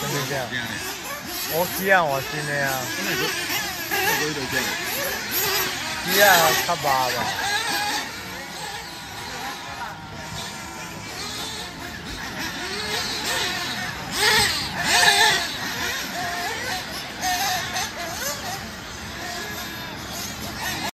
真的假的？我鸡啊，我吃的啊。真的，这这鬼都吃。鸡，卡肉吧。